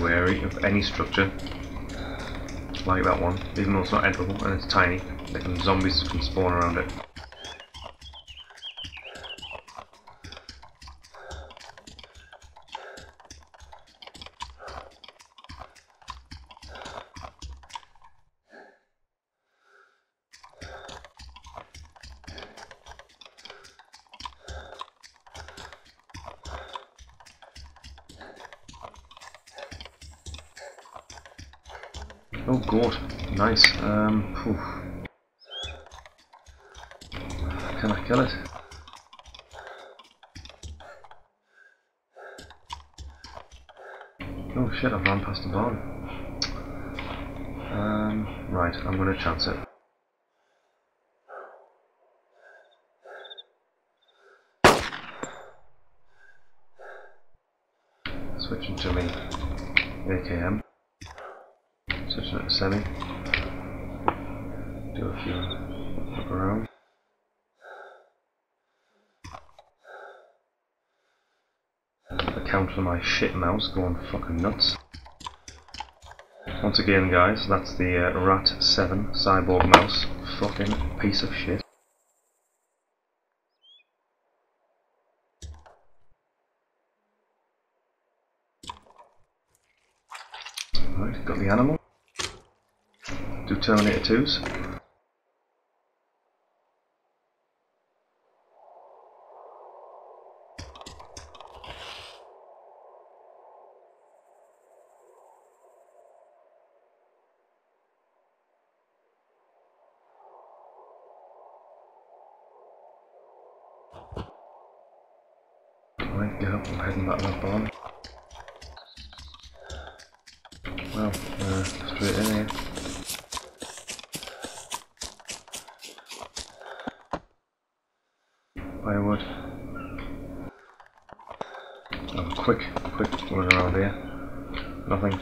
wary of any structure like that one, even though it's not edible and it's tiny. They zombies can spawn around it. Oh god, nice. Um. Can I kill it? Oh shit, I've run past the barn. Um, right, I'm gonna chance it. Switching to me AKM. It to semi. Do a few around. Account for my shit mouse going fucking nuts. Once again guys, that's the uh, Rat 7 Cyborg mouse. Fucking piece of shit. Right, got the animal. Terminator 2s. Right, get I'm heading back that barn. Well, uh, straight in here. Firewood. Oh, quick, quick, look around here. Nothing.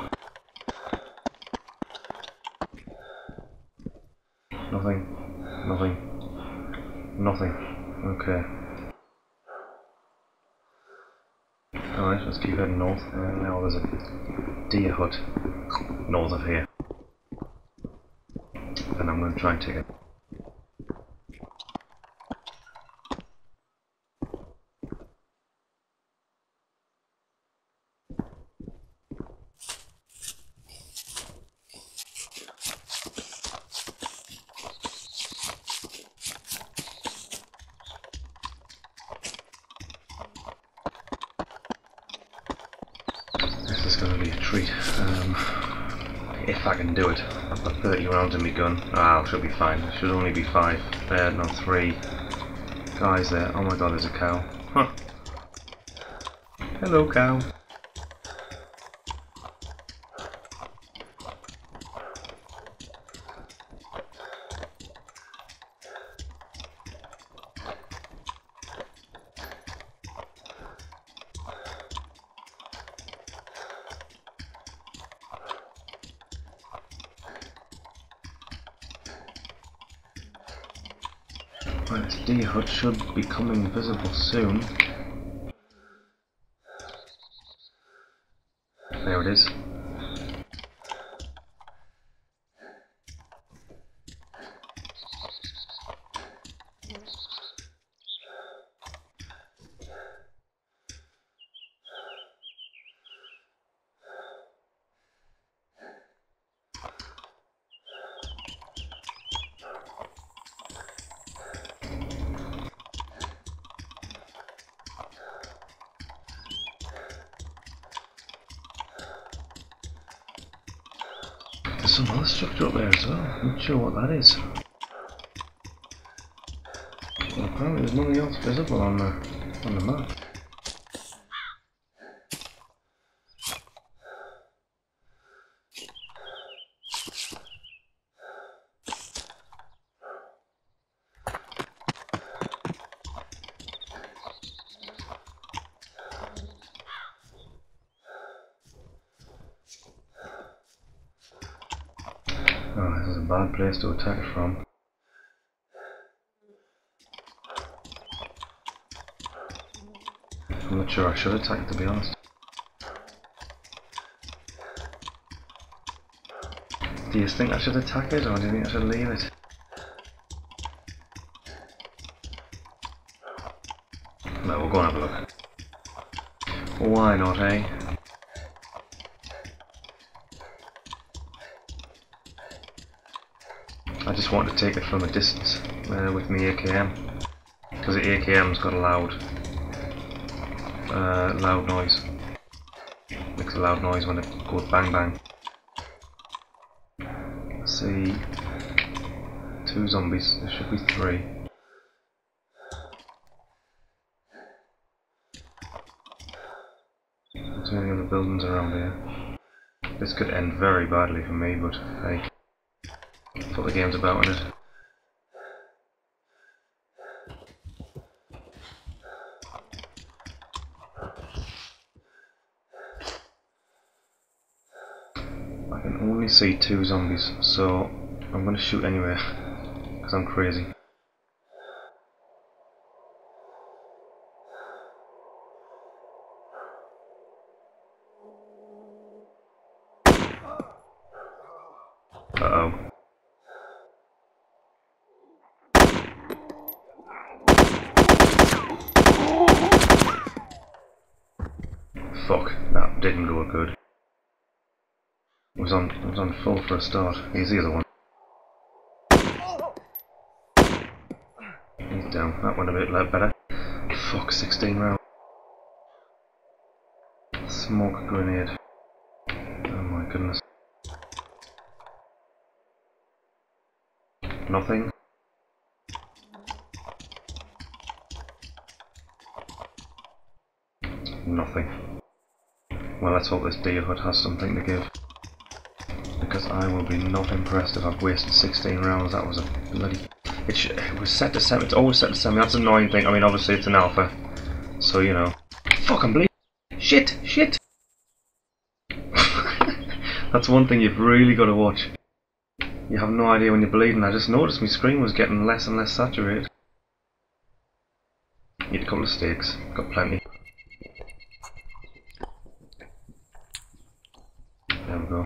Nothing. Nothing. Nothing. Okay. Alright, let's keep heading north. Uh, now there's a deer hut north of here. And I'm going to try and take it. This is going to be a treat. Um, if I can do it. I've got 30 rounds in my gun. Ah, I should be fine. It should only be five. There, no, three. Guys there. Oh my god, there's a cow. Huh. Hello, cow. Deer hut should be coming visible soon. There it is. Some other structure up there as well. Not sure what that is. Well, apparently there's nothing else visible on the on the map. place to attack from. I'm not sure I should attack to be honest. Do you think I should attack it or do you think I should leave it? No, we'll go and have a look. Why not, eh? I just wanted to take it from a distance uh, with my AKM because the AKM's got a loud uh, loud noise. Makes a loud noise when it goes bang bang. See two zombies there should be three. There's any other buildings around here. This could end very badly for me but hey what the game's about, isn't it? I can only see two zombies, so I'm gonna shoot anyway, because I'm crazy. Uh-oh. Fuck, that didn't go good. It was on it was on full for a start. Here's the other one. He's down. That went a bit better. Fuck, 16 rounds. Smoke grenade. Oh my goodness. Nothing. Nothing. Well, let's hope this deer hut has something to give. Because I will be not impressed if I've wasted 16 rounds. That was a bloody... It, it was set to 7. It's always set to 7. That's an annoying thing. I mean, obviously it's an alpha. So, you know. Fuck, I'm. Shit! Shit! That's one thing you've really got to watch. You have no idea when you're bleeding. I just noticed my screen was getting less and less saturated. Need a couple of steaks. Got plenty. There we go.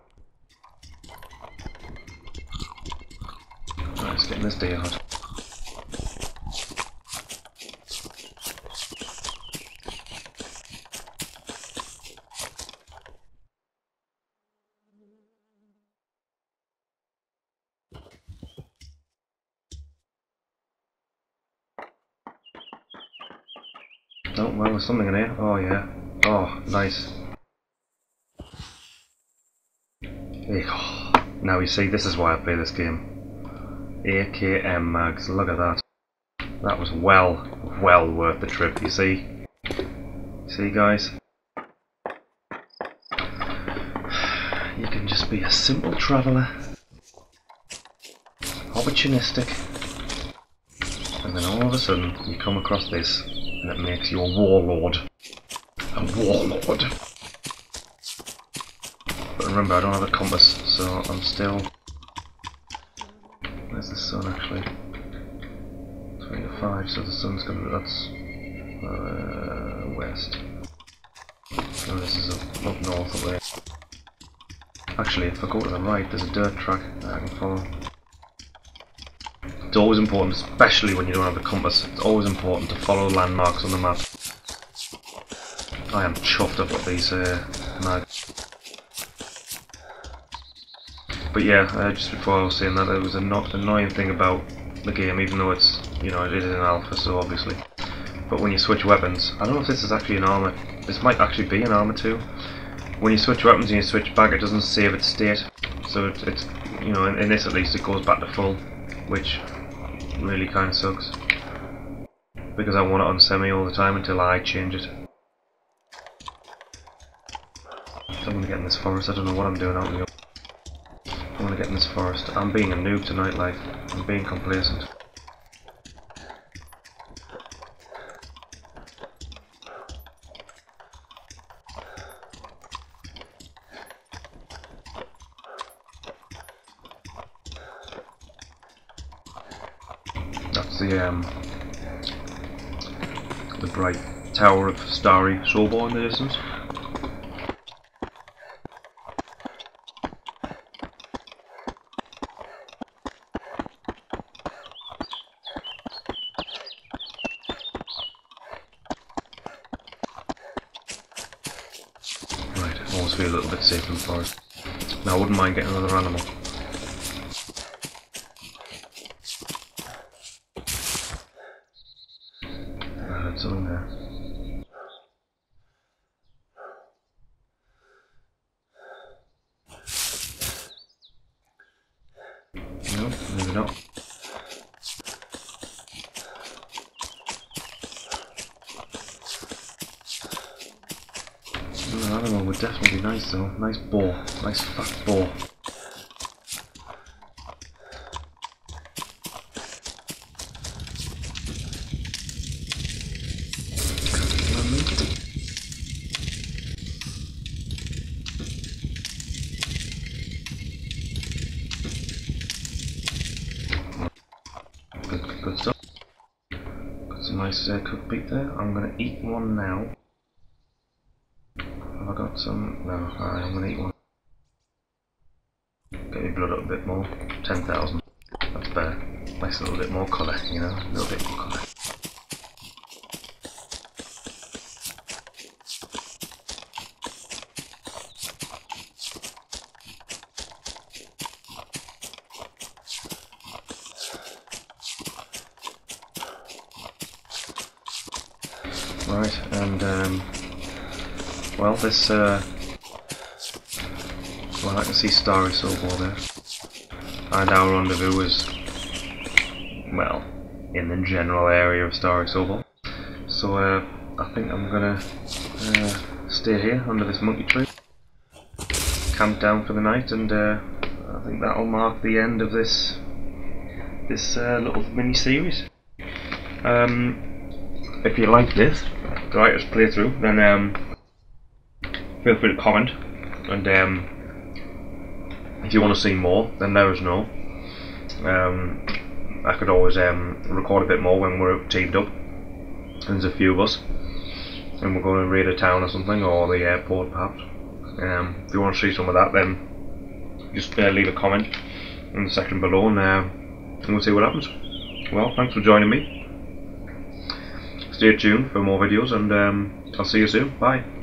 Right, let's deer hut. Oh, well, there's something in here. Oh, yeah. Oh, nice. Now you see, this is why I play this game. AKM mags, look at that. That was well, well worth the trip, you see? See guys? You can just be a simple traveller. Opportunistic. And then all of a sudden you come across this and it makes you a warlord. A warlord But remember I don't have a compass, so I'm still... Sun actually? 25, so the sun's gonna... that's... Uh, west. And this is up, up north away. Actually, if I go to the right, there's a dirt track that I can follow. It's always important, especially when you don't have a compass, it's always important to follow landmarks on the map. I am chuffed up with these uh, mags. But yeah, uh, just before I was saying that, there was a not annoying thing about the game, even though it's, you know, it is an alpha, so obviously. But when you switch weapons, I don't know if this is actually an ArmA. This might actually be an ArmA 2. When you switch weapons and you switch back, it doesn't save its state. So it, it's, you know, in, in this at least, it goes back to full, which really kind of sucks. Because I want it on semi all the time until I change it. I'm gonna get in this forest, I don't know what I'm doing out in the I want to get in this forest. I'm being a noob tonight, like, I'm being complacent. That's the, um, the bright tower of Stary Sobor in the distance. To be a little bit safer in the forest. Now I wouldn't mind getting another animal. I heard something there. No, maybe not. Another animal would definitely be nice though. Nice boar. Nice fat boar. Good, stuff. Got some nice uh, cooked beef there. I'm gonna eat one now. Some? No, alright, I'm gonna eat one. Get my blood up a bit more. 10,000. That's better. Nice little bit more colour, you know? A little bit more colour. Right, and um, well, this uh, well, I can see Stary Sobor there, and our rendezvous is well in the general area of Stary Sobor. So uh, I think I'm gonna uh, stay here under this monkey tree, camp down for the night, and uh, I think that'll mark the end of this this uh, little mini series. Um, if you like this, the writer's playthrough, then um, feel free to comment. And um, if you want to see more, then let us know. Um, I could always um, record a bit more when we're teamed up. There's a few of us, and we're going to raid a town or something, or the airport perhaps. Um, if you want to see some of that, then just uh, leave a comment in the section below, and, uh, and we'll see what happens. Well, thanks for joining me stay tuned for more videos and um, I'll see you soon. Bye.